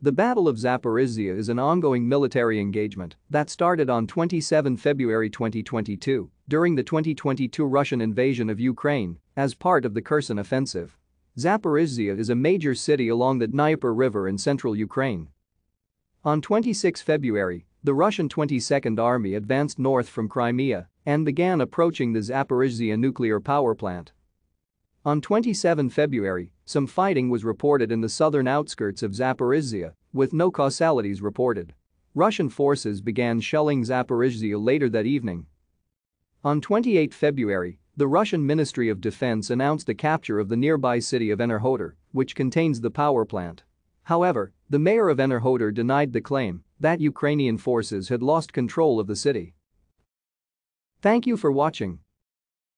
The Battle of Zaporizhzhia is an ongoing military engagement that started on 27 February 2022 during the 2022 Russian invasion of Ukraine as part of the Kherson offensive. Zaporizhzhia is a major city along the Dnieper River in central Ukraine. On 26 February, the Russian 22nd Army advanced north from Crimea and began approaching the Zaporizhzhia nuclear power plant. On 27 February, some fighting was reported in the southern outskirts of Zaporizhzhia, with no causalities reported. Russian forces began shelling Zaporizhzhia later that evening. On 28 February, the Russian Ministry of Defense announced the capture of the nearby city of Enerhodar, which contains the power plant. However, the mayor of Enerhodar denied the claim that Ukrainian forces had lost control of the city. Thank you for watching.